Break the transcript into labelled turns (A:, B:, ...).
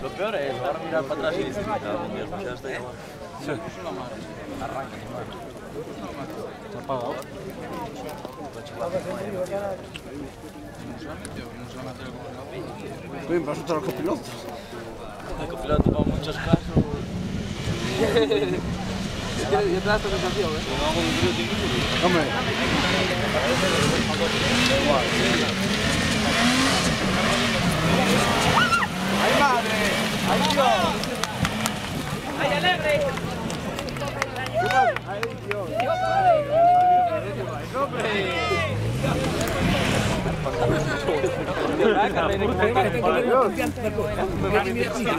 A: Lo peor es ahora mirar para atrás y decir, Dios, ya está llamado. Arranca, apagado.
B: Ven, vas copiloto.
A: El copiloto para muchos casos.
C: Yo te das esta sensación, ¿eh?
B: Hombre,
C: Carrera,